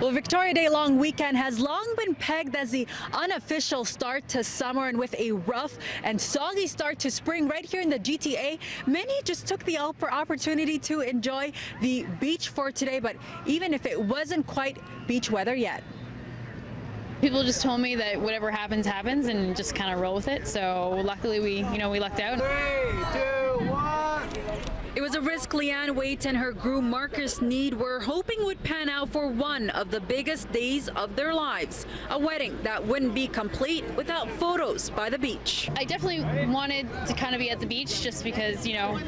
Well, Victoria Day long weekend has long been pegged as the unofficial start to summer and with a rough and soggy start to spring right here in the GTA, many just took the opportunity to enjoy the beach for today, but even if it wasn't quite beach weather yet. People just told me that whatever happens, happens and just kind of roll with it. So luckily we, you know, we lucked out. Three, two, one. A risk Leanne Waite and her groom Marcus Need were hoping would pan out for one of the biggest days of their lives. A wedding that wouldn't be complete without photos by the beach. I definitely wanted to kind of be at the beach just because, you know,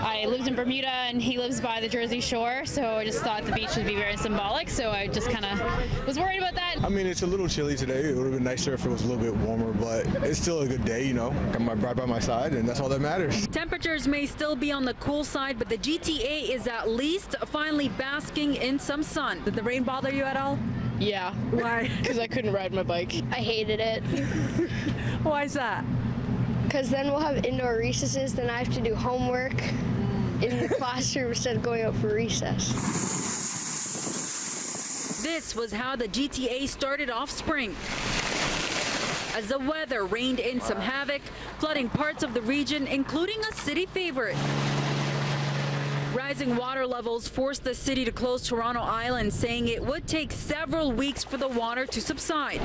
I lived in Bermuda and he lives by the Jersey Shore, so I just thought the beach would be very symbolic, so I just kind of was worried about that. I mean, it's a little chilly today. It would have been nicer if it was a little bit warmer, but it's still a good day, you know. Got my bride by my side, and that's all that matters. Temperatures may still be on the cool side, but the GTA is at least finally basking in some sun. Did the rain bother you at all? Yeah. Why? Because I couldn't ride my bike. I hated it. Why is that? Because then we'll have indoor recesses, then I have to do homework in the classroom instead of going out for recess. This was how the GTA started off spring as the weather rained in some havoc, flooding parts of the region, including a city favorite. Rising water levels forced the city to close Toronto Island, saying it would take several weeks for the water to subside.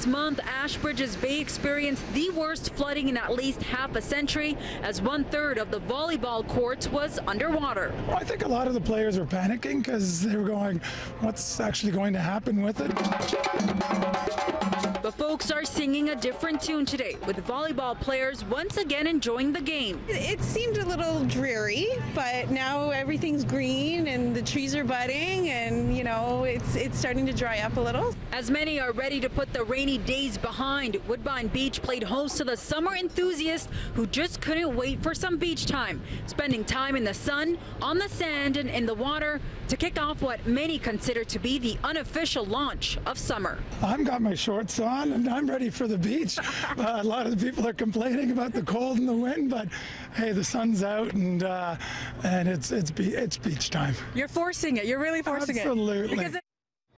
Last month, Ashbridges Bay experienced the worst flooding in at least half a century as one third of the volleyball courts was underwater. Well, I think a lot of the players were panicking because they were going, what's actually going to happen with it? But folks are singing a different tune today, with volleyball players once again enjoying the game. It seemed a little dreary, but now everything's green and the trees are budding and, you know, it's, it's starting to dry up a little. As many are ready to put the rainy days behind, Woodbine Beach played host to the summer enthusiasts who just couldn't wait for some beach time, spending time in the sun, on the sand, and in the water to kick off what many consider to be the unofficial launch of summer. I've got my shorts on on and I'm ready for the beach. Uh, a lot of the people are complaining about the cold and the wind, but hey, the sun's out and uh, and it's it's be- it's beach time. You're forcing it. You're really forcing Absolutely. it. Absolutely.